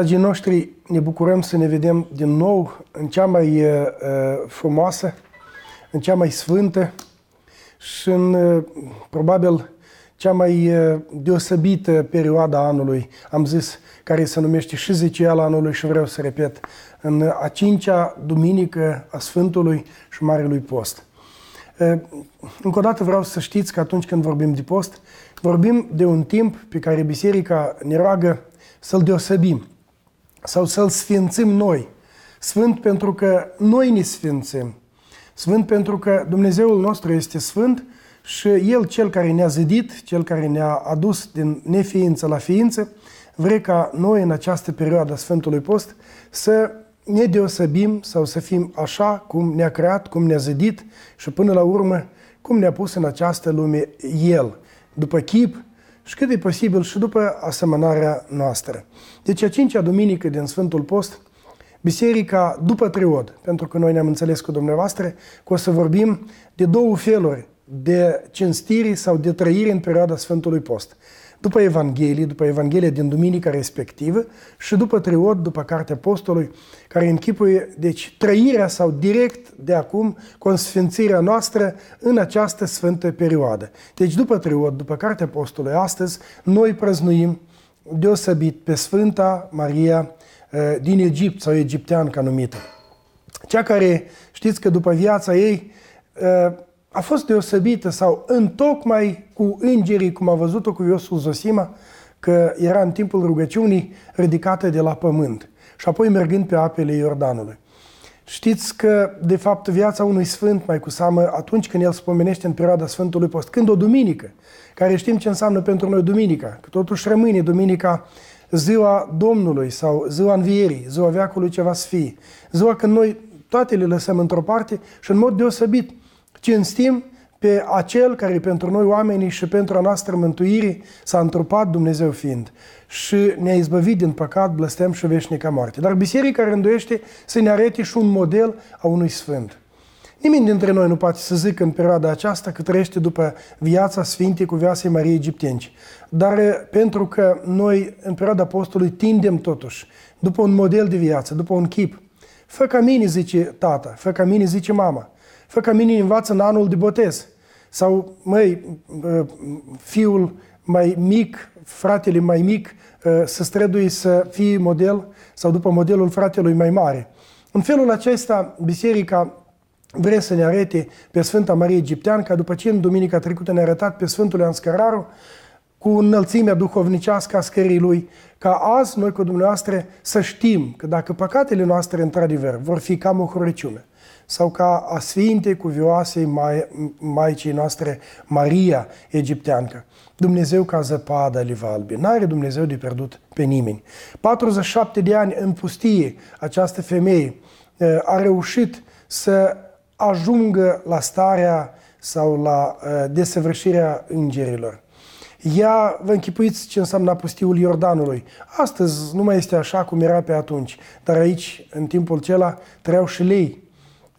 Dragii noștri, ne bucurăm să ne vedem din nou în cea mai uh, frumoasă, în cea mai sfântă și în, uh, probabil, cea mai uh, deosebită perioadă a anului, am zis, care se numește și zeciala anului și vreau să repet, în a cincea duminică a Sfântului și Marelui Post. Uh, încă o dată vreau să știți că atunci când vorbim de post, vorbim de un timp pe care Biserica ne roagă să-l deosebim sau să-l sfințim noi. Sfânt pentru că noi ne sfințim. Sfânt pentru că Dumnezeul nostru este sfânt și El, Cel care ne-a zidit, Cel care ne-a adus din neființă la ființă, vrea ca noi în această perioadă a Sfântului Post să ne deosebim sau să fim așa cum ne-a creat, cum ne-a zidit și până la urmă cum ne-a pus în această lume El, după chip și cât e posibil și după asemănarea noastră. Deci a cincea duminică din Sfântul Post, Biserica după triod, pentru că noi ne-am înțeles cu dumneavoastră, că o să vorbim de două feluri de cinstiri sau de trăire în perioada Sfântului Post după Evanghelie, după Evanghelia din duminica respectivă și după triod, după Cartea Apostolului, care închipuie, deci, trăirea sau direct de acum, consfințirea noastră în această sfântă perioadă. Deci, după triod, după Cartea Apostolului, astăzi, noi prăznuim deosebit pe Sfânta Maria eh, din Egipt sau egiptean ca numită. Cea care știți că după viața ei eh, a fost deosebită sau întocmai cu îngerii, cum a văzut-o cu Iosul Zosima, că era în timpul rugăciunii ridicată de la pământ și apoi mergând pe apele Iordanului. Știți că, de fapt, viața unui sfânt, mai cu seamă, atunci când el spomenește în perioada Sfântului Post, când o duminică, care știm ce înseamnă pentru noi duminica, că totuși rămâne duminica ziua Domnului sau ziua Învierii, ziua veacului ce va fi, ziua când noi toate le lăsăm într-o parte și în mod deosebit Cinstim pe acel care pentru noi oamenii și pentru a noastră mântuire s-a întrupat Dumnezeu fiind și ne-a izbăvit din păcat, blăstem și veșnica moarte. Dar biserica rânduiește să ne arete și un model a unui sfânt. Nimeni dintre noi nu poate să zică în perioada aceasta că trăiește după viața Sfintei Cuvioasei Mariei Egiptenci. Dar pentru că noi în perioada apostolului tindem totuși după un model de viață, după un chip. Fă ca mine, zice tata, fă ca mine, zice mama fă ca mine învață în anul de botez. Sau, măi, fiul mai mic, fratele mai mic, să strădui să fie model sau după modelul fratelui mai mare. În felul acesta, biserica vrea să ne arete pe Sfânta Marie Egiptean, ca după ce în duminica trecută ne-a arătat pe Sfântul Anscăraru, cu înălțimea duhovnicească a scării lui, ca azi noi cu dumneavoastră să știm că dacă păcatele noastre într-adevăr vor fi ca o hrăciune, sau ca a Sfintei Cuvioasei mai, Maicii noastre, Maria Egipteancă. Dumnezeu ca zăpada livalbi. N-are Dumnezeu de pierdut pe nimeni. 47 de ani în pustie, această femeie a reușit să ajungă la starea sau la desăvârșirea îngerilor. Ea, vă închipuiți ce înseamnă pustiul Iordanului. Astăzi nu mai este așa cum era pe atunci, dar aici, în timpul acela, trăiau și lei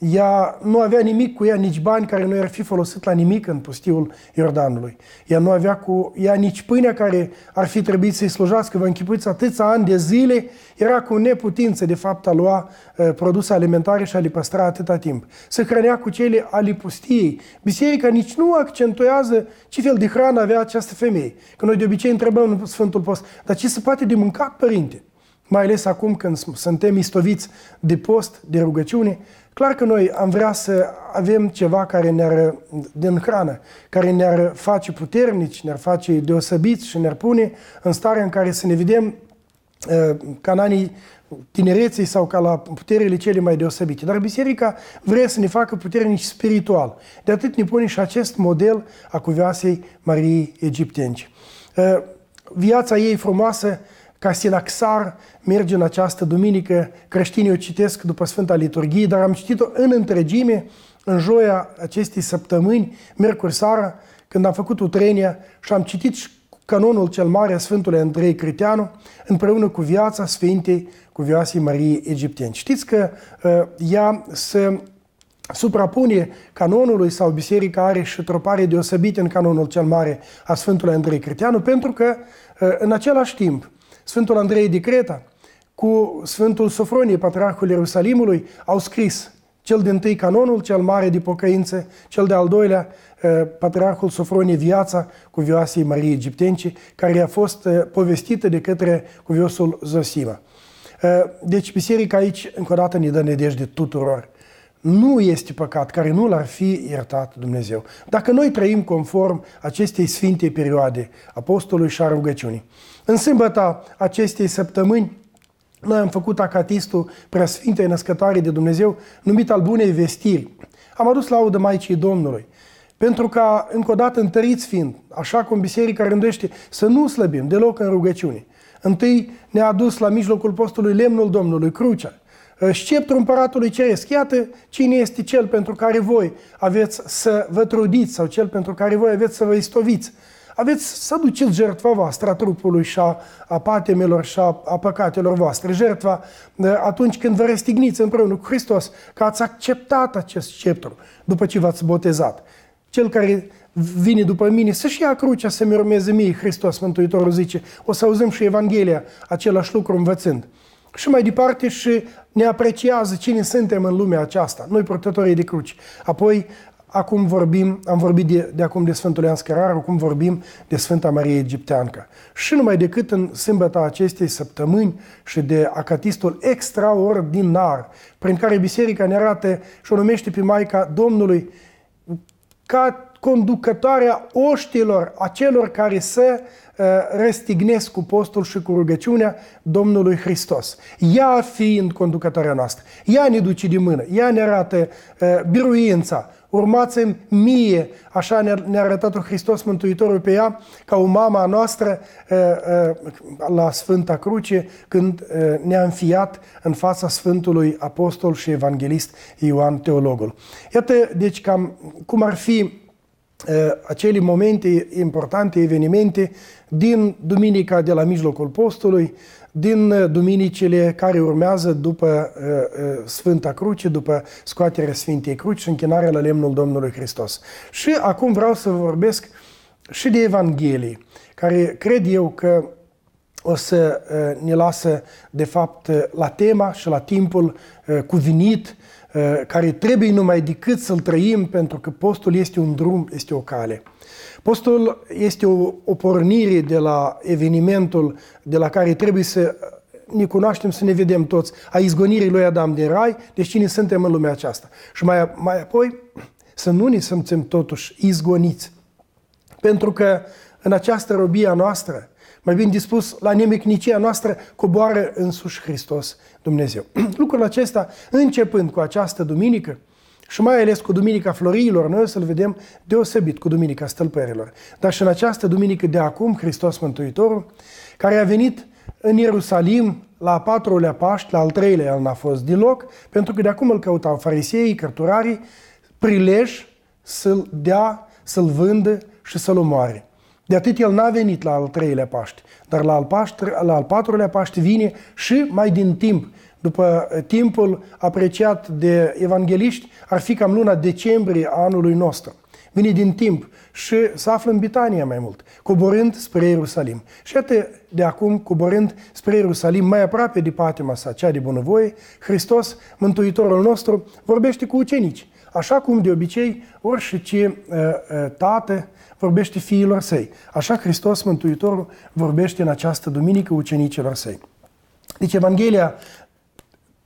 ea nu avea nimic cu ea, nici bani care nu i-ar fi folosit la nimic în pustiul Iordanului. Ea nu avea cu ea nici pâinea care ar fi trebuit să-i slujească. Vă închipuiți atâția ani de zile, era cu neputință de fapt a lua uh, produse alimentare și a le păstra atâta timp. Se hrănea cu cele ale pustiei. Biserica nici nu accentuează ce fel de hrană avea această femeie. Că noi de obicei întrebăm în Sfântul Post, dar ce se poate de mâncat, părinte? Mai ales acum când suntem istoviți de post, de rugăciune, Clar că noi am vrea să avem ceva care ne-ar, din hrană, care ne-ar face puternici, ne-ar face deosebiți și ne-ar pune în starea în care să ne vedem uh, ca în anii tinereții sau ca la puterile cele mai deosebite. Dar biserica vrea să ne facă puternici spiritual. De atât ne pune și acest model a cuvioasei Mariei Egiptenci. Uh, viața ei frumoasă ca silaxar merge în această duminică, creștinii o citesc după Sfânta Liturghie, dar am citit-o în întregime, în joia acestei săptămâni, miercuri seara, când am făcut utrenia și am citit canonul cel mare a Sfântului Andrei Criteanu, împreună cu viața Sfintei Cuvioasei Mariei Egipteni. Știți că uh, ea se suprapune canonului sau biserica are și tropare deosebite în canonul cel mare a Sfântului Andrei Criteanu, pentru că uh, în același timp Sfântul Andrei de Creta, cu Sfântul Sofronie, Patriarhul Ierusalimului, au scris cel din tâi canonul, cel mare de pocăință, cel de-al doilea, uh, Patriarhul Sofronie Viața Cuvioasei Marie Egiptenci, care a fost uh, povestită de către cuviosul Zosima. Deci biserica aici, încă o dată, ne dă nedejde tuturor. Nu este păcat care nu l-ar fi iertat Dumnezeu. Dacă noi trăim conform acestei sfinte perioade, apostolului și a rugăciunii. În sâmbăta acestei săptămâni, noi am făcut acatistul Preasfintei Născătoare de Dumnezeu, numit al Bunei Vestiri. Am adus laudă Maicii Domnului. Pentru ca, încă o dată, întăriți fiind, așa cum biserica rânduiește, să nu slăbim deloc în rugăciune. Întâi ne-a adus la mijlocul postului lemnul Domnului, crucea, sceptrul împăratului ceresc. Iată cine este cel pentru care voi aveți să vă trudiți sau cel pentru care voi aveți să vă istoviți. Aveți să duceți jertfa voastră a trupului și a, a patemelor și a, a păcatelor voastre. Jertfa atunci când vă restigniți împreună cu Hristos, că ați acceptat acest sceptru după ce v-ați botezat. Cel care vine după mine să-și ia crucea să-mi urmeze mie, Hristos Mântuitorul zice. O să auzim și Evanghelia, același lucru învățând. Și mai departe și ne apreciază cine suntem în lumea aceasta, noi purtătorii de cruci. Apoi, acum vorbim, am vorbit de, de acum de Sfântul Ioan Scărar, acum vorbim de Sfânta Marie Egipteancă. Și numai decât în sâmbăta acestei săptămâni și de acatistul extraordinar, prin care Biserica ne arată și o numește pe Maica Domnului ca conducătoarea oștilor, acelor care se uh, răstignesc cu postul și cu rugăciunea Domnului Hristos. Ea fiind conducătoarea noastră, ea ne duce de mână, ea ne arată uh, biruința, urmați mie, așa ne-a arătat Hristos Mântuitorul pe ea, ca o mama noastră uh, uh, la Sfânta Cruce, când uh, ne-a înfiat în fața Sfântului Apostol și Evanghelist Ioan Teologul. Iată, deci, cam cum ar fi acele momente importante, evenimente din duminica de la mijlocul postului, din duminicile care urmează după Sfânta Cruce, după scoaterea Sfintei Cruci și închinarea la lemnul Domnului Hristos. Și acum vreau să vorbesc și de Evanghelie, care cred eu că o să ne lasă, de fapt, la tema și la timpul cuvinit Eh, care trebuie numai decât să-l trăim, pentru că postul este un drum, este o cale. Postul este o, o pornire de la evenimentul de la care trebuie să ne cunoaștem, să ne vedem toți, a izgonirii lui Adam din rai, deci cine suntem în lumea aceasta. Și mai, mai apoi să nu ne simțim totuși izgoniți. Pentru că în această robie a noastră, mai bine dispus, la nemicnicia noastră coboară însuși Hristos Dumnezeu. Lucrul acesta, începând cu această duminică, și mai ales cu Duminica Floriilor, noi o să-L vedem deosebit cu Duminica Stălpărilor. Dar și în această duminică de acum, Hristos Mântuitorul, care a venit în Ierusalim la a patrulea Paști, la al treilea el n-a fost deloc, pentru că de acum îl căutau fariseii, cărturarii, prilej să-l dea, să-l vândă și să-l omoare. De atât el n-a venit la al treilea Paște, dar la al, Paște, la al patrulea Paște vine și mai din timp, după timpul apreciat de evangeliști, ar fi cam luna decembrie a anului nostru. Vine din timp și se află în Bitania mai mult, coborând spre Ierusalim. Și iată, de acum, coborând spre Ierusalim, mai aproape de patima sa, cea de bunăvoie, Hristos, Mântuitorul nostru, vorbește cu ucenici. Așa cum de obicei, orice uh, uh, tată vorbește fiilor săi. Așa Hristos Mântuitorul vorbește în această duminică ucenicilor săi. Deci Evanghelia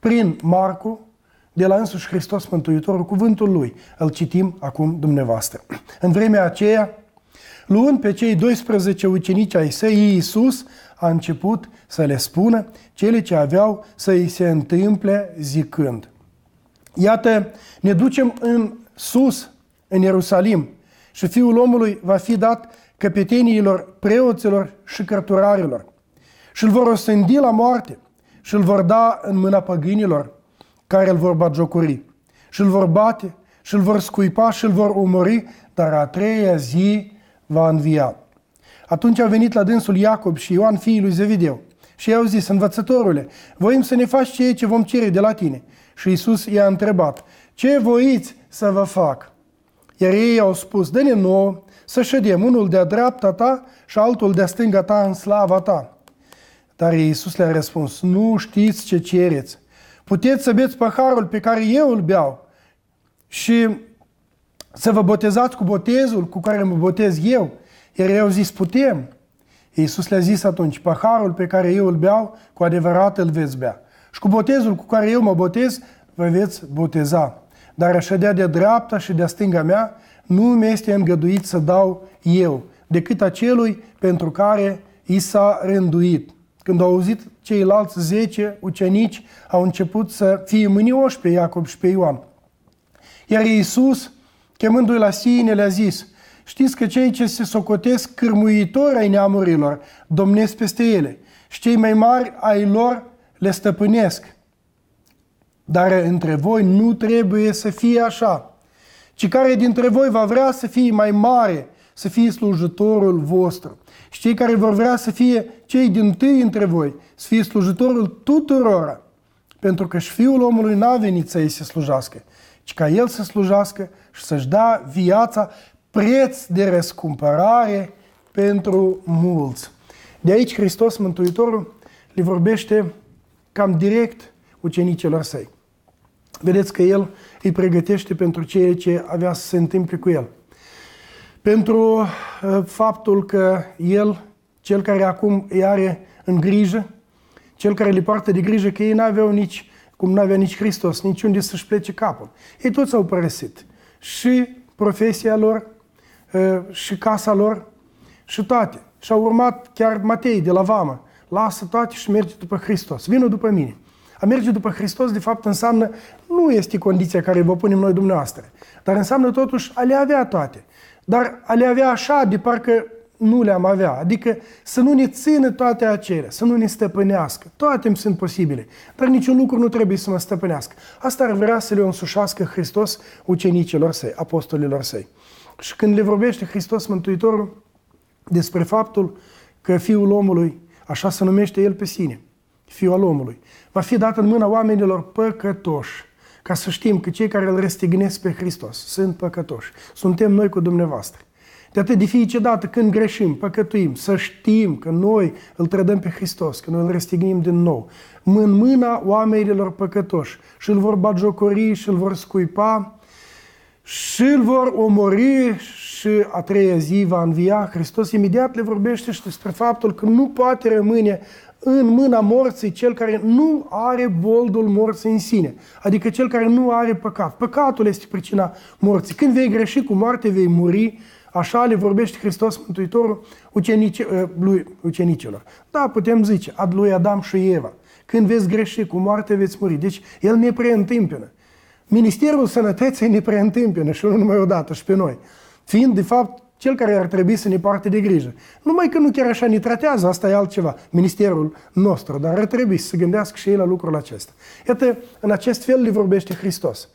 prin Marcu, de la însuși Hristos Mântuitorul, cuvântul lui, îl citim acum dumneavoastră. În vremea aceea, luând pe cei 12 ucenici ai săi, Iisus a început să le spună cele ce aveau să îi se întâmple zicând. Iată, ne ducem în sus, în Ierusalim, și Fiul omului va fi dat căpeteniilor, preoților și cărturarilor și îl vor osândi la moarte și îl vor da în mâna păgânilor care îl vor batjocuri și îl vor bate și îl vor scuipa și îl vor umori, dar a treia zi va învia. Atunci a venit la dânsul Iacob și Ioan fiul lui Zevideu și i-au zis, învățătorule, voim să ne faci ceea ce vom cere de la tine. Și Iisus i-a întrebat, ce voiți să vă fac? Iar ei au spus, dă-ne nouă să ședem unul de-a dreapta ta și altul de-a stânga ta în slava ta. Dar Iisus le-a răspuns, nu știți ce cereți. Puteți să beți paharul pe care eu îl beau și să vă botezați cu botezul cu care mă botez eu. Iar ei au zis, putem. Iisus le-a zis atunci, paharul pe care eu îl beau, cu adevărat îl veți bea. Și cu botezul cu care eu mă botez, vă veți boteza. Dar a ședea de dreapta și de stânga mea, nu mi este îngăduit să dau eu, decât acelui pentru care i s-a rânduit. Când au auzit ceilalți zece ucenici, au început să fie mânioși pe Iacob și pe Ioan. Iar Iisus, chemându-i la sine, le-a zis, știți că cei ce se socotesc cârmuitori ai neamurilor domnesc peste ele și cei mai mari ai lor le stăpânesc. Dar între voi nu trebuie să fie așa, ci care dintre voi va vrea să fie mai mare, să fie slujitorul vostru. Și cei care vor vrea să fie cei din tâi între voi, să fie slujitorul tuturora. Pentru că și Fiul omului n-a venit să îi se slujească, ci ca El să slujească și să-și da viața preț de răscumpărare pentru mulți. De aici Hristos Mântuitorul le vorbește cam direct ucenicilor săi. Vedeți că El îi pregătește pentru ceea ce avea să se întâmple cu El. Pentru uh, faptul că El, cel care acum îi are în grijă, cel care le poartă de grijă că ei n-aveau nici, cum n-avea nici Hristos, nici unde să-și plece capul. Ei toți au părăsit. Și profesia lor, uh, și casa lor, și toate. Și au urmat chiar Matei de la Vamă. Lasă toate și merge după Hristos. Vină după mine. A merge după Hristos, de fapt, înseamnă, nu este condiția care vă punem noi dumneavoastră, dar înseamnă totuși a le avea toate. Dar a le avea așa, de parcă nu le-am avea. Adică să nu ne țină toate acelea, să nu ne stăpânească. Toate îmi sunt posibile, dar niciun lucru nu trebuie să mă stăpânească. Asta ar vrea să le însușească Hristos ucenicilor săi, apostolilor săi. Și când le vorbește Hristos Mântuitorul despre faptul că Fiul omului, așa se numește El pe sine, Fiul al omului, va fi dat în mâna oamenilor păcătoși, ca să știm că cei care îl restignesc pe Hristos sunt păcătoși. Suntem noi cu dumneavoastră. De atât de fiecare dată când greșim, păcătuim, să știm că noi îl trădăm pe Hristos, că noi îl restignim din nou. În mâna oamenilor păcătoși și îl vor bagiocori și îl vor scuipa și îl vor omori și a treia zi va învia. Hristos imediat le vorbește și despre faptul că nu poate rămâne în mâna morții cel care nu are boldul morții în sine, adică cel care nu are păcat. Păcatul este pricina morții. Când vei greși cu moarte, vei muri, așa le vorbește Hristos Mântuitorul ucenici, ă, lui, ucenicilor. Da, putem zice, ad lui Adam și Eva. Când veți greși cu moarte, veți muri. Deci El ne preîntâmpină. Ministerul Sănătății ne preîntâmpină și nu numai odată și pe noi. Fiind, de fapt, cel care ar trebui să ne poarte de grijă. Numai că nu chiar așa ne tratează, asta e altceva, ministerul nostru, dar ar trebui să se gândească și ei la lucrul acesta. Iată, în acest fel le vorbește Hristos.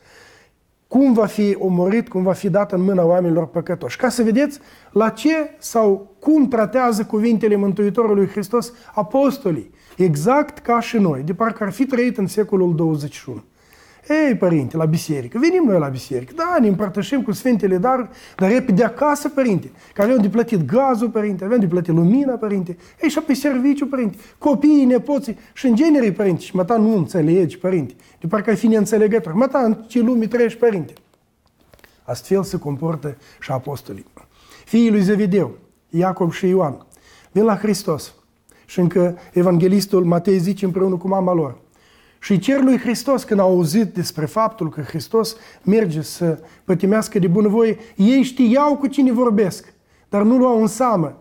Cum va fi omorât, cum va fi dat în mâna oamenilor păcătoși. Ca să vedeți la ce sau cum tratează cuvintele Mântuitorului Hristos apostolii, exact ca și noi, de parcă ar fi trăit în secolul 21. Ei, părinte, la biserică, venim noi la biserică, da, ne împărtășim cu Sfintele dar, dar repede acasă, părinte, că avem de plătit gazul, părinte, avem de plătit lumina, părinte, ei, și pe serviciu, părinte, copiii, nepoții, și în genere, părinte, și măta nu înțelegi, părinte, de parcă ai fi neînțelegător, măta în ce lume trăiești, părinte. Astfel se comportă și apostolii. Fiii lui Zevideu, Iacob și Ioan, vin la Hristos. Și încă evanghelistul Matei zice împreună cu mama lor, și cer lui Hristos, când au auzit despre faptul că Hristos merge să pătimească de bunăvoie, ei știau cu cine vorbesc, dar nu luau în seamă,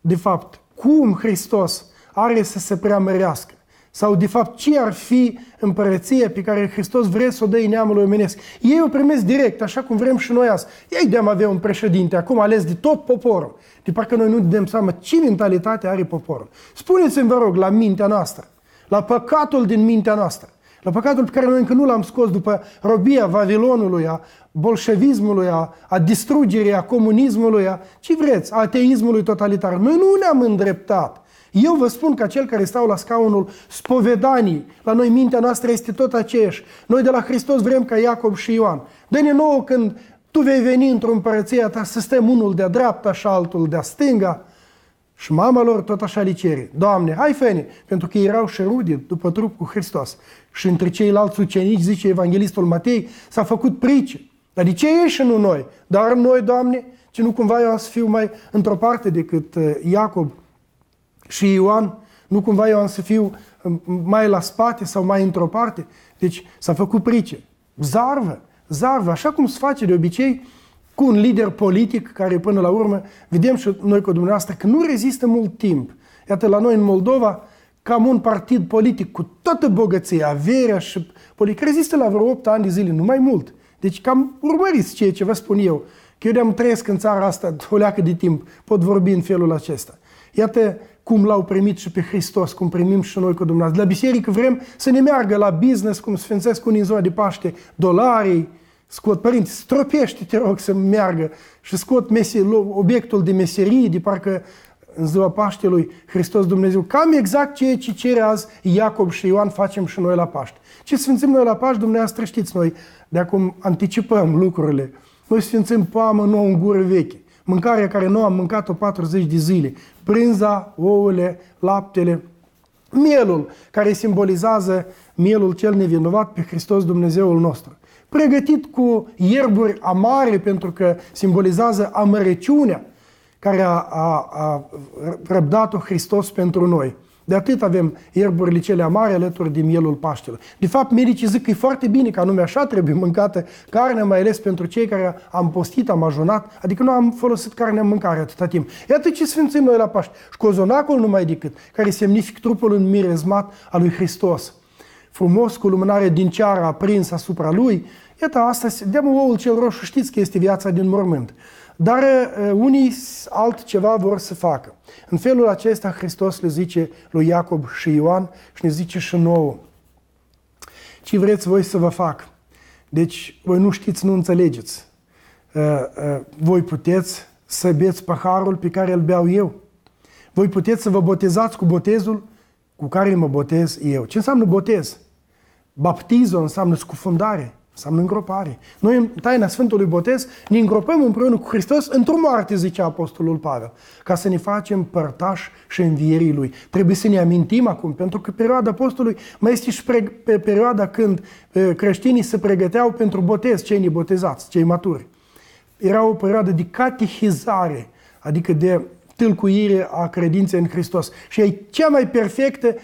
de fapt, cum Hristos are să se preamărească. Sau, de fapt, ce ar fi împărăția pe care Hristos vrea să o dă neamului omenesc. Ei o primesc direct, așa cum vrem și noi azi. Ei de avea un președinte, acum ales de tot poporul. De parcă noi nu dăm seama ce mentalitate are poporul. Spuneți-mi, vă rog, la mintea noastră, la păcatul din mintea noastră, la păcatul pe care noi încă nu l-am scos după robia Vavilonului, a bolșevismului, a, a distrugerii, a comunismului, a ce vreți, a ateismului totalitar. Noi nu ne-am îndreptat. Eu vă spun că cel care stau la scaunul spovedanii, la noi mintea noastră este tot aceeași. Noi de la Hristos vrem ca Iacob și Ioan. Dă-ne nouă când tu vei veni într-o împărăție ta să stăm unul de-a dreapta și altul de-a stânga Și mama lor tot așa le cere, Doamne, hai fene, pentru că erau șerudi după trup cu Hristos. Și între ceilalți ucenici, zice Evanghelistul Matei, s-a făcut price. Dar de ce ești și nu noi? Dar noi, Doamne, ce nu cumva eu să fiu mai într-o parte decât uh, Iacob și Ioan? Nu cumva eu am să fiu um, mai la spate sau mai într-o parte? Deci s-a făcut price. Zarvă, zarvă, așa cum se face de obicei cu un lider politic care până la urmă, vedem și noi cu dumneavoastră, că nu rezistă mult timp. Iată, la noi în Moldova, cam un partid politic cu toată bogăția, averea și politic, rezistă la vreo 8 ani de zile, nu mai mult. Deci cam urmăriți ceea ce vă spun eu. Că eu de-am trăiesc în țara asta o leacă de timp, pot vorbi în felul acesta. Iată cum l-au primit și pe Hristos, cum primim și noi cu Dumnezeu. La biserică vrem să ne meargă la business, cum sfințesc unii în ziua de Paște, dolarii, scot, părinți, stropește, te rog, să meargă și scot mese, obiectul de meserie, de parcă în ziua Paștelui Hristos Dumnezeu. Cam exact ceea ce cere azi Iacob și Ioan facem și noi la Paște. Ce sfințim noi la Paște, dumneavoastră știți noi, de acum anticipăm lucrurile. Noi sfințim poamă nouă în gură veche. Mâncarea care nu am mâncat-o 40 de zile. Brânza, ouăle, laptele, mielul, care simbolizează mielul cel nevinovat pe Hristos Dumnezeul nostru pregătit cu ierburi amare pentru că simbolizează amărăciunea care a, a, a răbdat-o Hristos pentru noi. De atât avem ierburile cele amare alături de mielul Paștelor. De fapt, medicii zic că e foarte bine, că anume așa trebuie mâncată carnea, mai ales pentru cei care am postit, am ajunat, adică nu am folosit carnea în mâncare atâta timp. Iată ce sfințim noi la Paște. Și cozonacul numai decât, care semnifică trupul înmirezmat al lui Hristos. Frumos cu lumânare din ceară aprins asupra lui, Iată, asta, dăm oul cel roșu, știți că este viața din mormânt. Dar uh, unii altceva vor să facă. În felul acesta Hristos le zice lui Iacob și Ioan și ne zice și nouă. Ce vreți voi să vă fac? Deci, voi nu știți, nu înțelegeți. Uh, uh, voi puteți să beți paharul pe care îl beau eu. Voi puteți să vă botezați cu botezul cu care mă botez eu. Ce înseamnă botez? Baptizo înseamnă scufundare. Înseamnă îngropare. Noi, în taina Sfântului Botez, ne îngropăm împreună cu Hristos într-o moarte, zicea Apostolul Pavel, ca să ne facem părtași și învierii Lui. Trebuie să ne amintim acum, pentru că perioada Apostolului mai este și pe perioada când creștinii se pregăteau pentru botez, cei nebotezați, cei maturi. Era o perioadă de catehizare, adică de tâlcuire a credinței în Hristos. Și e cea mai perfectă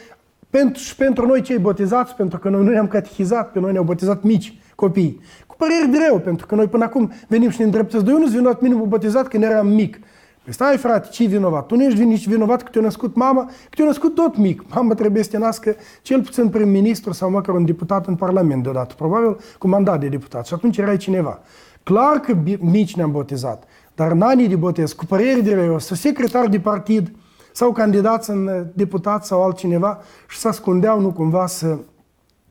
pentru, și pentru noi cei botezați, pentru că noi nu ne-am catehizat, pe noi ne-au botezat mici copii. Cu păreri greu, pentru că noi până acum venim și ne îndreptăți. Dar eu nu-s vinovat minimul botezat când eram mic. Păi stai frate, ce vinovat? Tu nu ești nici vinovat că te-a născut mama, că te-a născut tot mic. Mama trebuie să te nască cel puțin prim-ministru sau măcar un deputat în Parlament deodată. Probabil cu mandat de deputat. Și atunci erai cineva. Clar că mici ne-am botezat, dar în anii de botez, cu păreri de rău, să secretar de partid sau candidați în deputat sau altcineva și să ascundeau nu cumva să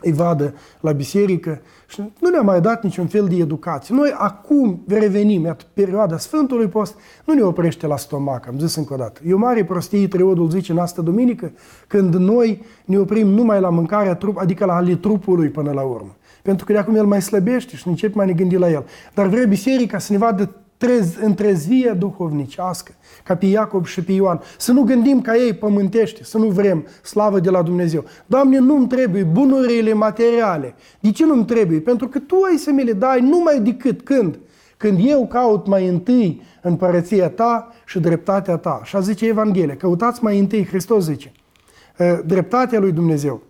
îi vadă la biserică și nu ne-a mai dat niciun fel de educație. Noi acum revenim, iată, perioada Sfântului Post nu ne oprește la stomac, am zis încă o dată. E o mare prostie, Triodul zice în asta duminică, când noi ne oprim numai la mâncarea trup, adică la ale trupului până la urmă. Pentru că de acum el mai slăbește și începe mai ne gândi la el. Dar vrea biserica să ne vadă trez, întrezvie duhovnicească, ca pe Iacob și pe Ioan. Să nu gândim ca ei pământește, să nu vrem slavă de la Dumnezeu. Doamne, nu-mi trebuie bunurile materiale. De ce nu-mi trebuie? Pentru că Tu ai să mi le dai numai decât când? Când eu caut mai întâi împărăția Ta și dreptatea Ta. Așa zice Evanghelia. Căutați mai întâi, Hristos zice, ă, dreptatea lui Dumnezeu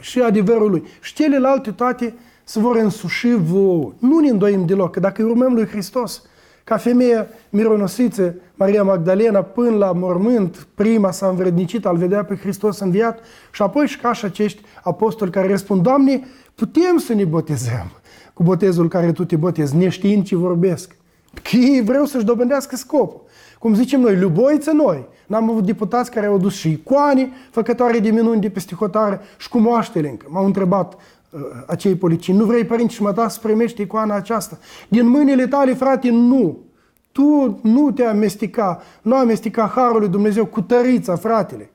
și adevărul lui. Și celelalte toate se vor însuși vouă. Nu ne îndoim deloc, că dacă urmăm lui Hristos, ca femeie mironosiță, Maria Magdalena, până la mormânt, prima s-a învrednicit al vedea pe Hristos înviat și apoi și ca și acești apostoli care răspund, Doamne, putem să ne botezăm cu botezul care Tu te botezi, neștiind ce vorbesc. Că ei vreau să-și dobândească scopul. Cum zicem noi, luboiță noi. N-am avut deputați care au dus și icoane, făcătoare de minuni de peste hotare și cu moaștele încă. M-au întrebat Uh, acei policini. Nu vrei, părinți, și mă da să primești icoana aceasta. Din mâinile tale, frate, nu. Tu nu te amestica, nu amestica Harul lui Dumnezeu cu tărița, fratele.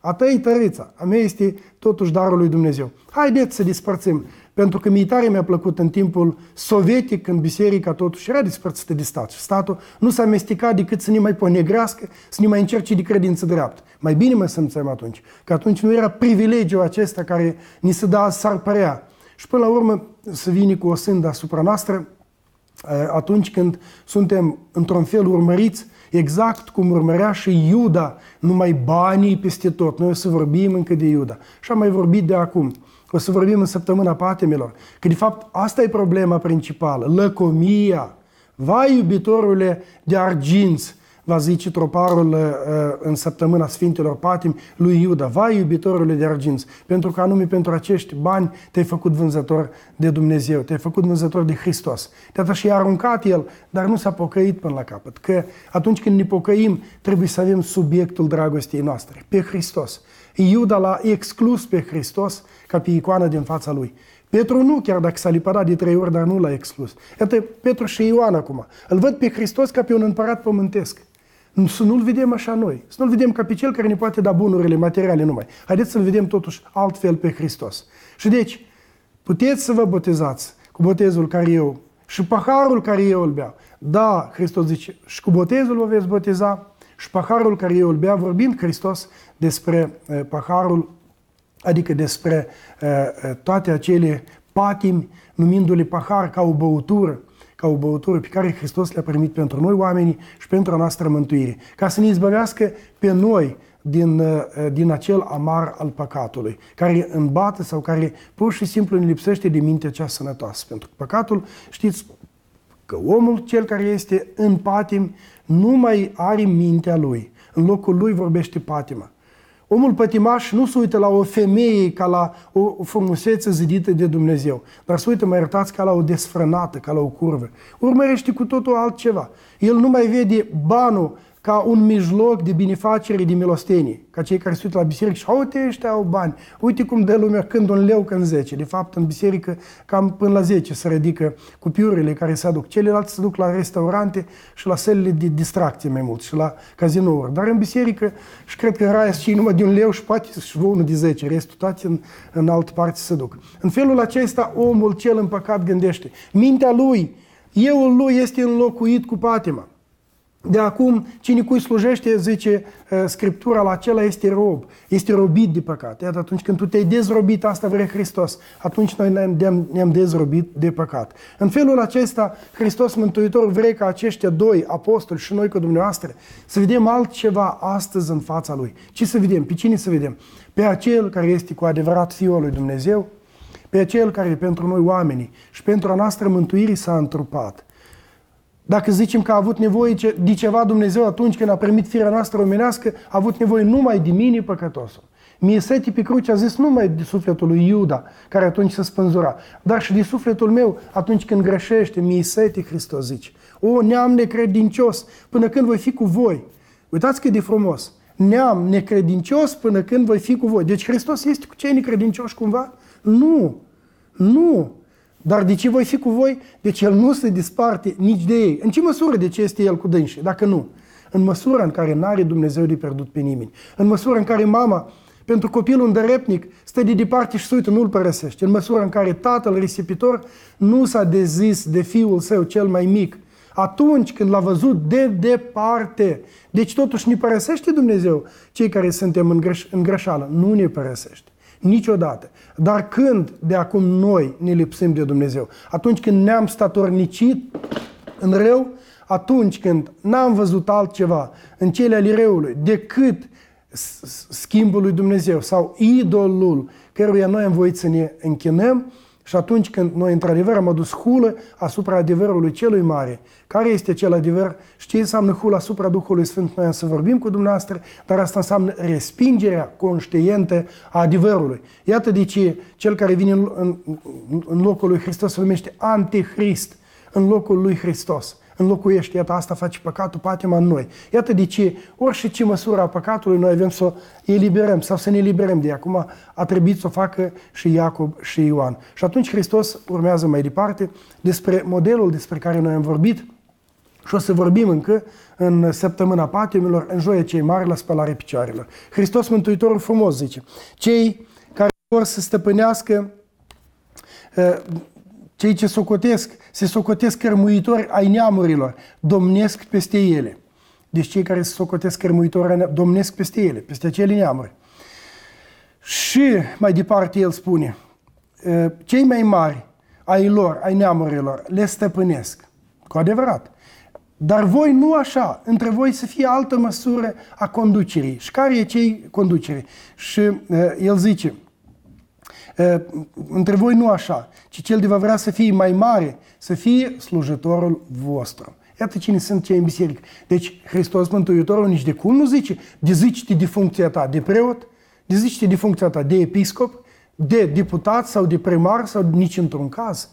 A ta e tărița, a mea este totuși darul lui Dumnezeu. Haideți să dispărțim Pentru că mie tare mi-a plăcut în timpul sovietic, când biserica totuși era despărțită de stat și statul nu s-a amestecat decât să ne mai ponegrească, să ne mai încerce de credință dreaptă. Mai bine mă simțeam atunci, că atunci nu era privilegiul acesta care ni se da s-ar părea. Și până la urmă să vine cu o sândă asupra noastră, atunci când suntem într-un fel urmăriți, exact cum urmărea și Iuda, numai banii peste tot. Noi o să vorbim încă de Iuda. Și am mai vorbit de acum. O să vorbim în săptămâna patimilor. Că de fapt asta e problema principală. Lăcomia. Vai, iubitorule de arginți, va zice troparul uh, în săptămâna Sfintelor Patim lui Iuda, vai iubitorule de arginți, pentru că anume pentru acești bani te-ai făcut vânzător de Dumnezeu, te-ai făcut vânzător de Hristos. De și a aruncat el, dar nu s-a pocăit până la capăt, că atunci când ne pocăim, trebuie să avem subiectul dragostei noastre, pe Hristos. Iuda l-a exclus pe Hristos ca pe icoană din fața lui. Petru nu, chiar dacă s-a lipărat de trei ori, dar nu l-a exclus. Iată Petru și Ioan acum. Îl văd pe Hristos ca pe un împărat pământesc. Să nu-L vedem așa noi. Să nu-L vedem ca pe Cel care ne poate da bunurile materiale numai. Haideți să-L vedem totuși altfel pe Hristos. Și deci, puteți să vă botezați cu botezul care eu și paharul care eu îl beau. Da, Hristos zice, și cu botezul vă veți boteza și paharul care eu îl beau, vorbind Hristos despre uh, paharul, adică despre uh, toate acele patimi, numindu-le pahar ca o băutură, ca o băutură pe care Hristos le-a primit pentru noi oamenii și pentru a noastră mântuire, ca să ne izbăvească pe noi din, uh, din acel amar al păcatului, care îmbată sau care pur și simplu ne lipsește de mintea cea sănătoasă. Pentru că păcatul, știți, că omul cel care este în patim nu mai are mintea lui. În locul lui vorbește patima. Omul pătimaș nu se uită la o femeie ca la o frumusețe zidită de Dumnezeu, dar se uită, mai iertați, ca la o desfrânată, ca la o curvă. Urmărește cu totul altceva. El nu mai vede banul ca un mijloc de binefacere, de milostenie, ca cei care se uită la biserică și uite, ăștia au bani, uite cum dă lumea când un leu, când zece. De fapt, în biserică, cam până la 10 se ridică cupiurile care se aduc. Celelalte se duc la restaurante și la sălile de distracție mai mult și la cazinouri. Dar în biserică, și cred că în raia și numai de un leu și poate și unul de 10, restul toate în, în altă parte se duc. În felul acesta, omul cel împăcat gândește. Mintea lui, euul lui este înlocuit cu patima. De acum, cine cui slujește, zice uh, Scriptura, la acela este rob, este robit de păcat. Iată, atunci când tu te-ai dezrobit, asta vrea Hristos, atunci noi ne-am, ne-am dezrobit de păcat. În felul acesta, Hristos Mântuitor vrea ca aceștia doi apostoli și noi cu dumneavoastră să vedem altceva astăzi în fața Lui. Ce să vedem? Pe cine să vedem? Pe acel care este cu adevărat Fiul lui Dumnezeu, pe acel care pentru noi oamenii și pentru a noastră mântuire s-a întrupat dacă zicem că a avut nevoie de ceva Dumnezeu atunci când a primit firea noastră omenească, a avut nevoie numai de mine păcătosul. Mie sete pe cruce a zis numai de sufletul lui Iuda, care atunci se spânzura, dar și de sufletul meu atunci când greșește, mie sete Hristos zice. O, neam necredincios, până când voi fi cu voi. Uitați cât de frumos. Neam necredincios până când voi fi cu voi. Deci Hristos este cu cei necredincioși cumva? Nu. Nu. Dar de ce voi fi cu voi? Deci El nu se disparte nici de ei. În ce măsură de ce este El cu dânsi? Dacă nu. În măsura în care n-are Dumnezeu de pierdut pe nimeni. În măsura în care mama pentru copilul îndărepnic stă de departe și se uită, nu-l părăsește. În măsura în care tatăl risipitor nu s-a dezis de fiul său cel mai mic, atunci când l-a văzut de departe. Deci totuși ne părăsește Dumnezeu cei care suntem în, greș- în greșeală. Nu ne părăsește. Niciodată. Dar când de acum noi ne lipsim de Dumnezeu? Atunci când ne-am statornicit în rău, atunci când n-am văzut altceva în cele ale răului decât schimbul lui Dumnezeu sau idolul căruia noi am voit să ne închinăm, și atunci când noi într-adevăr am adus hulă asupra adevărului celui mare, care este acel adevăr? Și ce înseamnă hulă asupra Duhului Sfânt, noi am să vorbim cu dumneavoastră, dar asta înseamnă respingerea conștientă a adevărului. Iată de ce cel care vine în, în, în locul lui Hristos se numește Antichrist, în locul lui Hristos înlocuiește, iată, asta face păcatul, patima în noi. Iată de ce, orice ce măsură a păcatului, noi avem să o eliberăm sau să ne eliberăm de ea. Acum a trebuit să o facă și Iacob și Ioan. Și atunci Hristos urmează mai departe despre modelul despre care noi am vorbit și o să vorbim încă în săptămâna patimilor, în joia cei mari la spălare picioarelor. Hristos Mântuitorul frumos zice, cei care vor să stăpânească cei ce socotesc, se socotesc cărmuitori ai neamurilor, domnesc peste ele. Deci cei care se socotesc cărmuitori domnesc peste ele, peste acele neamuri. Și mai departe el spune, cei mai mari ai lor, ai neamurilor, le stăpânesc. Cu adevărat. Dar voi nu așa, între voi să fie altă măsură a conducerii. Și care e cei conducere? Și uh, el zice, uh, între voi nu așa, ci cel de va vrea să fie mai mare, să fie slujitorul vostru. Iată cine sunt cei în biserică. Deci Hristos Mântuitorul nici de cum nu zice, de zice de funcția ta de preot, de zice de funcția ta de episcop, de deputat sau de primar sau nici într-un caz.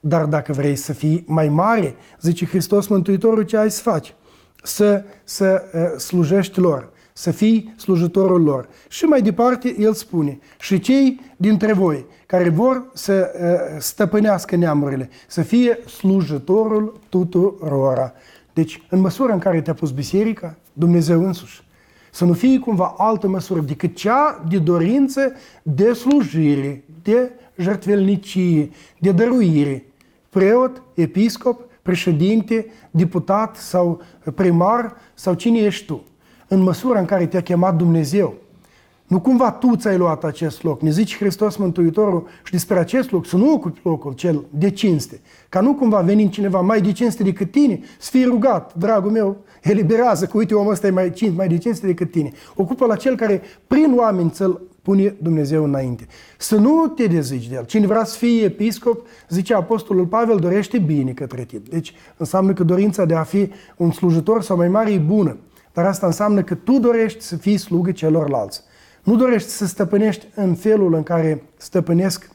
Dar dacă vrei să fii mai mare, zice Hristos Mântuitorul, ce ai să faci? Să, să uh, slujești lor, să fii slujitorul lor. Și mai departe, el spune, și cei dintre voi care vor să uh, stăpânească neamurile, să fie slujitorul tuturora. Deci, în măsura în care te-a pus biserica, Dumnezeu însuși, să nu fie cumva altă măsură decât cea de dorință de slujire, de jertfelnicie, de dăruire. Preot, episcop, președinte, deputat sau primar sau cine ești tu. În măsura în care te-a chemat Dumnezeu nu cumva tu ți-ai luat acest loc. Ne zice Hristos Mântuitorul și despre acest loc să nu ocupi locul cel de cinste. Ca nu cumva venind cineva mai de cinste decât tine, să fii rugat, dragul meu, eliberează că uite omul ăsta e mai, cinste, mai de cinste decât tine. Ocupă la cel care prin oameni ți-l pune Dumnezeu înainte. Să nu te dezici de el. Cine vrea să fie episcop, zice Apostolul Pavel, dorește bine către tine. Deci înseamnă că dorința de a fi un slujitor sau mai mare e bună. Dar asta înseamnă că tu dorești să fii slugă celorlalți. Nu dorești să stăpânești în felul în care stăpânesc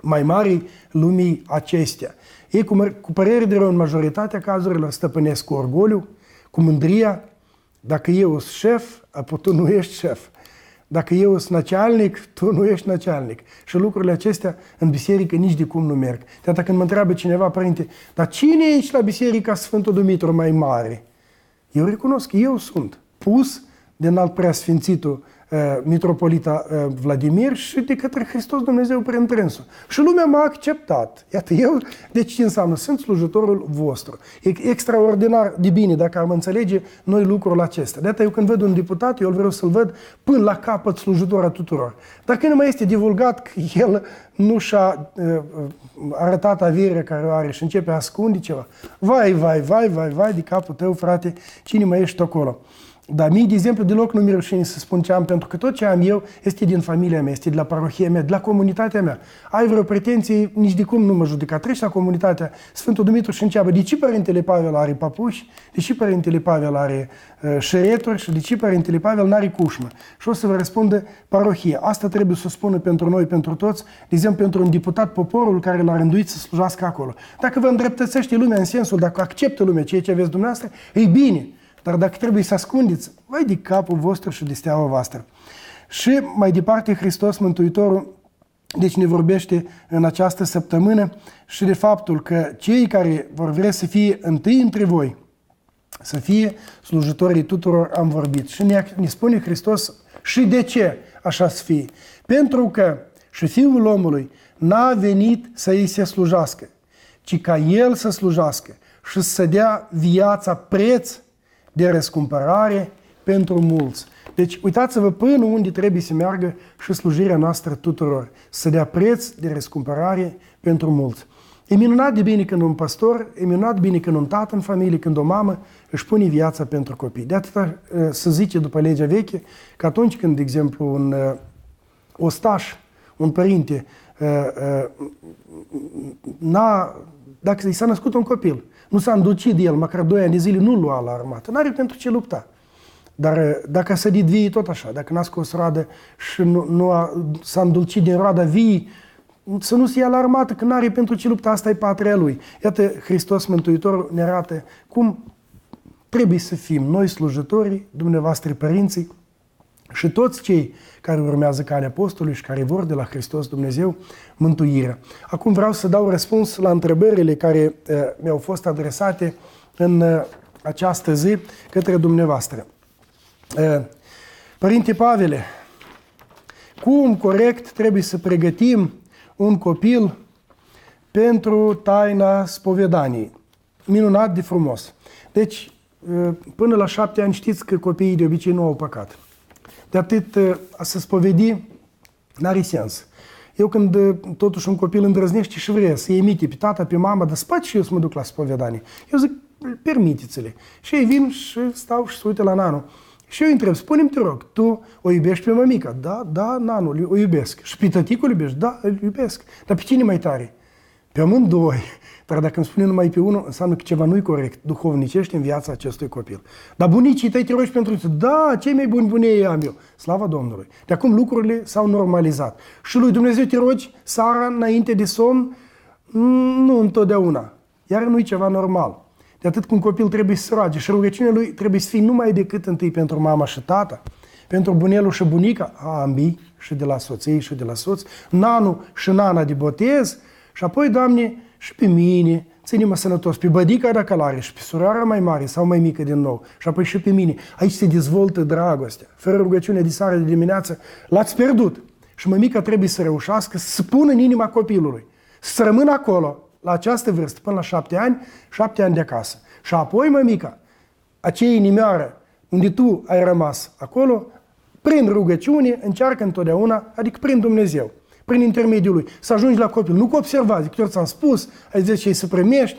mai mari lumii acestea. Ei, cu, cu părere de rău, în majoritatea cazurilor, stăpânesc cu orgoliu, cu mândria. Dacă eu sunt șef, apoi tu nu ești șef. Dacă eu sunt nacealnic, tu nu ești nacealnic. Și lucrurile acestea în biserică nici de cum nu merg. De dacă când mă întreabă cineva, părinte, dar cine e aici la biserica Sfântul Dumitru mai mare? Eu recunosc că eu sunt pus de înalt preasfințitul. Uh, mitropolita uh, Vladimir și de către Hristos Dumnezeu prin trânsul. Și lumea m-a acceptat. Iată, eu, deci ce înseamnă? Sunt slujitorul vostru. E extraordinar de bine dacă am înțelege noi lucrul acesta. De eu când văd un deputat, eu vreau să-l văd până la capăt slujitor a tuturor. Dacă nu mai este divulgat că el nu și-a uh, arătat averea care o are și începe a ascunde ceva, vai, vai, vai, vai, vai de capul tău, frate, cine mai ești acolo? Dar mie, de exemplu, deloc nu mi rușine să spun ce am, pentru că tot ce am eu este din familia mea, este de la parohia mea, de la comunitatea mea. Ai vreo pretenție, nici de cum nu mă judeca. Treci la comunitatea Sfântul Dumitru și înceabă de ce Părintele Pavel are papuși, de ce Părintele Pavel are uh, șereturi și de ce Părintele Pavel nu are cușmă. Și o să vă răspundă parohia. Asta trebuie să o spună pentru noi, pentru toți, de exemplu, pentru un deputat poporul care l-a rânduit să slujească acolo. Dacă vă îndreptățește lumea în sensul, dacă acceptă lumea ceea ce aveți dumneavoastră, e bine. Dar dacă trebuie să ascundeți, vai de capul vostru și de steaua voastră. Și mai departe, Hristos Mântuitorul deci ne vorbește în această săptămână și de faptul că cei care vor vrea să fie întâi între voi, să fie slujitorii tuturor, am vorbit. Și ne, ne spune Hristos și de ce așa să fie. Pentru că și Fiul omului n-a venit să îi se slujească, ci ca El să slujească și să dea viața preț de răscumpărare pentru mulți. Deci uitați-vă până unde trebuie să meargă și slujirea noastră tuturor, să dea preț de răscumpărare pentru mulți. E minunat de bine când un pastor, e minunat bine când un tată în familie, când o mamă își pune viața pentru copii. De atâta uh, să zice după legea veche că atunci când, de exemplu, un uh, ostaș, un părinte, uh, n-a, dacă i s-a născut un copil, nu s-a înducit de el, măcar doi ani de zile nu lua la armată. N-are pentru ce lupta. Dar uh, dacă a sădit vii, tot așa. Dacă n-a scos radă și nu, nu a, s-a îndulcit din roada vii, să nu se ia la armată, că n-are pentru ce lupta, asta e patria lui. Iată, Hristos Mântuitor ne arată cum trebuie să fim noi slujitorii, dumneavoastră părinții, și toți cei care urmează calea apostolului și care vor de la Hristos Dumnezeu mântuirea. Acum vreau să dau răspuns la întrebările care uh, mi-au fost adresate în uh, această zi către dumneavoastră. Uh, Părinte Pavele, cum corect trebuie să pregătim un copil pentru taina spovedaniei. Minunat de frumos. Deci, până la șapte ani știți că copiii de obicei nu au păcat. De atât a se spovedi n-are sens. Eu când totuși un copil îndrăznește și vrea să emite pe tata, pe mama, dar spați și eu să mă duc la spovedanie. Eu zic, permiteți-le. Și ei vin și stau și se uită la nanu. Și eu îi întreb, spune-mi, te rog, tu o iubești pe mămica? Da, da, nanu, o iubesc. Și pe tăticul iubești? Da, îl iubesc. Dar pe cine mai tare? Pe amândoi. Dar dacă îmi spune numai pe unul, înseamnă că ceva nu-i corect duhovnicește în viața acestui copil. Dar bunicii tăi te rogi pentru tine. Da, cei mai buni bunii am eu. Slava Domnului. De acum lucrurile s-au normalizat. Și lui Dumnezeu te rogi seara înainte de somn? Nu întotdeauna. Iar nu-i ceva normal. De atât cum copil trebuie să se roage și rugăciunea lui trebuie să fie numai decât întâi pentru mama și tata, pentru bunelul și bunica, a, ambii, și de la soții și de la soț, nanu și nana de botez, și apoi, Doamne, și pe mine, ține-mă sănătos, pe bădica dacă l-are și pe surarea mai mare sau mai mică din nou, și apoi și pe mine. Aici se dezvoltă dragostea. Fără rugăciune de seară de dimineață, l-ați pierdut. Și mămica trebuie să reușească să pună în inima copilului, să rămână acolo, la această vârstă, până la șapte ani, șapte ani de acasă. Și apoi, mămica, acea inimioară unde tu ai rămas acolo, prin rugăciune, încearcă întotdeauna, adică prin Dumnezeu prin intermediul lui, să ajungi la copil. Nu cu observații, câte ori ți-am spus, ai zis ce să primești,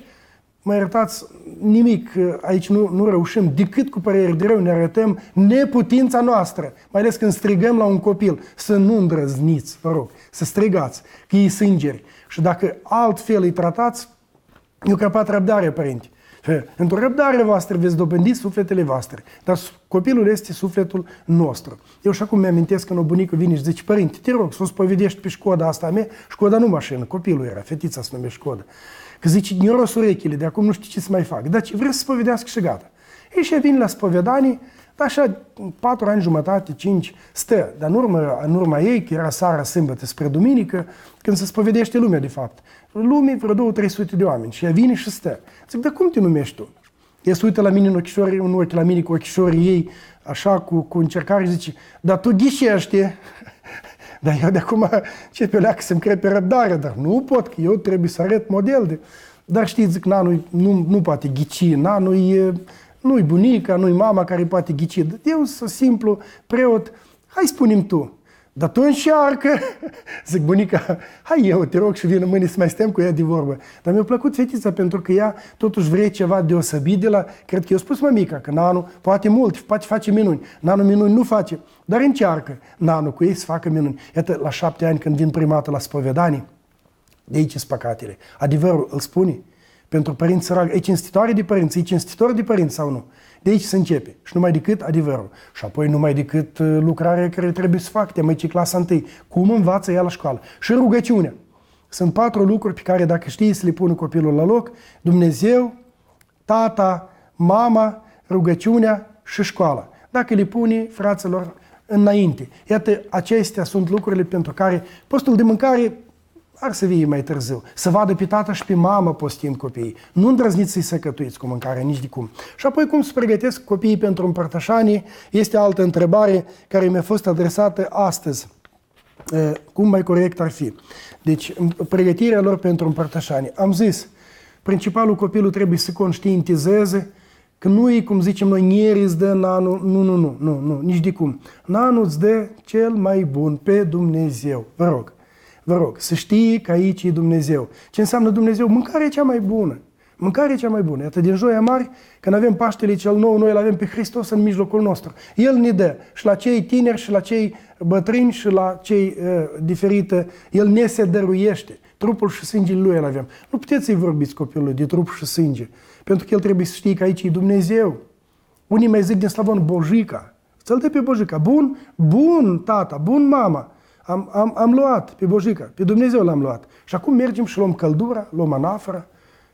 mă iertați, nimic aici nu, nu reușim, decât cu păreri de rău ne arătăm neputința noastră, mai ales când strigăm la un copil, să nu îndrăzniți, vă rog, să strigați, că ei sângeri. Și dacă altfel îi tratați, eu crăpat răbdare, părinte. Într-o răbdare voastră veți dobândi sufletele voastre, dar copilul este sufletul nostru. Eu și acum mi-amintesc când o bunică vine și zice, părinte, te rog să o spovedești pe școda asta a mea, școda nu mașină, copilul era, fetița se numește școda. Că zice, miros urechile, de acum nu știu ce să mai fac. Dar ce vreau să spovedească și gata. Ei și vin la spovedanii, așa, patru ani jumătate, cinci, stă. Dar în urma, în urma ei, că era seara, sâmbătă, spre duminică, când se spovedește lumea, de fapt. Lumii vreo două, trei sute de oameni. Și ea vine și stă. Zic, dar cum te numești tu? Ea se uită la mine în ochișorii, un ochi la mine cu ochișorii ei, așa, cu, cu încercare și zice, dar tu ghișești. dar eu de acum ce pe leacă să-mi cred pe răbdare, dar nu pot, că eu trebuie să arăt model de... Dar știți, zic, nanu nu, nu poate ghici, nanu e, nu-i bunica, nu-i mama care poate ghici. Eu sunt simplu preot, hai spunem tu, dar tu încearcă. Zic, bunica, hai eu, te rog și vin mâine să mai stăm cu ea de vorbă. Dar mi-a plăcut fetița pentru că ea totuși vrea ceva deosebit de la, cred că eu spus mămica, că Nanu poate mult, poate face minuni. Nanu minuni nu face, dar încearcă Nanu cu ei să facă minuni. Iată, la șapte ani când vin prima dată la spovedanie, de aici sunt păcatele. Adevărul îl spune. Pentru părinți săraci, e cinstitoare de părinți, e cinstitor de părinți sau nu? De aici se începe. Și numai decât adevărul. Și apoi numai decât uh, lucrarea care trebuie să facă. Te ce clasa întâi. Cum învață ea la școală. Și rugăciunea. Sunt patru lucruri pe care dacă știi să le pună copilul la loc, Dumnezeu, tata, mama, rugăciunea și școala. Dacă le pune, fraților, înainte. Iată, acestea sunt lucrurile pentru care postul de mâncare ar să vie mai târziu, să vadă pe tata și pe mamă postind copiii. Nu îndrăzniți să-i săcătuiți cu mâncare, nici de cum. Și apoi cum să pregătesc copiii pentru împărtășanie, este altă întrebare care mi-a fost adresată astăzi. Cum mai corect ar fi? Deci, pregătirea lor pentru împărtășanie. Am zis, principalul copilul trebuie să conștientizeze că nu e, cum zicem noi, nieri îți dă nanu, nu, nu, nu, nu, nu, nici de cum. Nanu îți dă cel mai bun pe Dumnezeu. Vă rog. Vă rog, să știi că aici e Dumnezeu. Ce înseamnă Dumnezeu? Mâncarea cea mai bună. Mâncarea cea mai bună. Iată, din joia mari, când avem Paștele cel nou, noi îl avem pe Hristos în mijlocul nostru. El ne dă și la cei tineri și la cei bătrâni și la cei uh, diferite. El ne se dăruiește. Trupul și sângele lui îl avem. Nu puteți să-i vorbiți copilului de trup și sânge. Pentru că el trebuie să știe că aici e Dumnezeu. Unii mai zic din slavon Bojica. Să-l dă pe Bojica. Bun, bun tata, bun mama am, am, am luat pe Bojica, pe Dumnezeu l-am luat. Și acum mergem și luăm căldura, luăm anafora,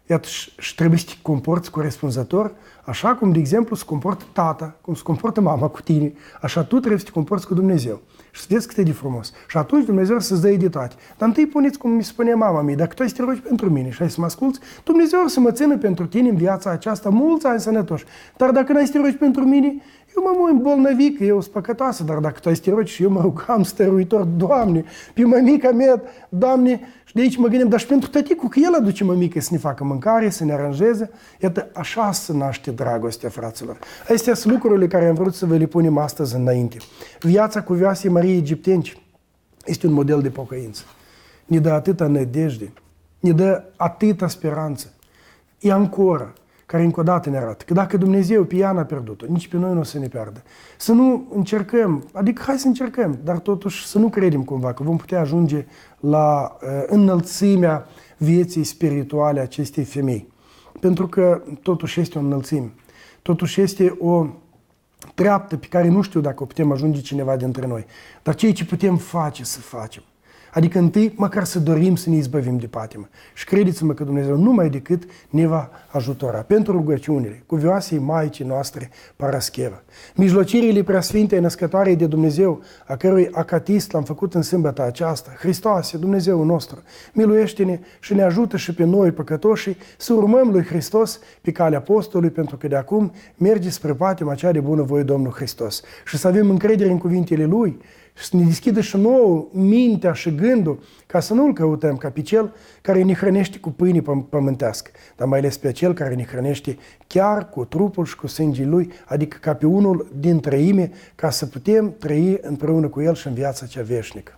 iată, și, și trebuie să te comporți corespunzător, așa cum, de exemplu, se comportă tata, cum se comportă mama cu tine, așa tu trebuie să te comporți cu Dumnezeu. Și să vezi cât e de frumos. Și atunci Dumnezeu să-ți dă de toate. Dar întâi puneți, cum mi spune mama mea, dacă tu ai să te rogi pentru mine și ai să mă asculți, Dumnezeu să mă țină pentru tine în viața aceasta mulți ani sănătoși. Dar dacă n-ai să te rogi pentru mine, Eu mă mă îmbolnăvic, eu sunt păcătoasă, dar dacă tu ai steroici și eu mă rugam stăruitor, Doamne, pe mămica mea, Doamne, și de aici mă gândim, dar și pentru tăticul, că el aduce mămică să ne facă mâncare, să ne aranjeze. Iată, așa se naște dragostea, fraților. Astea sunt lucrurile care am vrut să vă le punem astăzi înainte. Viața cuvioasei Mariei Egiptenci este un model de pocăință. Ne dă atâta nădejde, ne dă atâta speranță. E ancoră care încă o dată ne arată că dacă Dumnezeu pe ea n-a pierdut-o, nici pe noi nu o să ne pierdă. Să nu încercăm, adică hai să încercăm, dar totuși să nu credem cumva că vom putea ajunge la uh, înălțimea vieții spirituale acestei femei. Pentru că totuși este o înălțime. Totuși este o treaptă pe care nu știu dacă o putem ajunge cineva dintre noi. Dar ceea ce putem face, să facem. Adică întâi măcar să dorim să ne izbăvim de patimă. Și credeți-mă că Dumnezeu numai decât ne va ajutora pentru rugăciunile cuvioasei Maicii noastre Parascheva. Mijlocirile preasfinte născătoare de Dumnezeu, a cărui acatist l-am făcut în sâmbătă aceasta, Hristoase, Dumnezeu nostru, miluiește-ne și ne ajută și pe noi păcătoși să urmăm lui Hristos pe calea apostolului, pentru că de acum merge spre patima cea de bună voie Domnul Hristos. Și să avem încredere în cuvintele Lui, și să ne deschidă și nouă mintea și gândul ca să nu-L căutăm ca pe Cel care ne hrănește cu pâine pământească, dar mai ales pe Cel care ne hrănește chiar cu trupul și cu sângele Lui, adică ca pe unul din trăime, ca să putem trăi împreună cu El și în viața cea veșnică.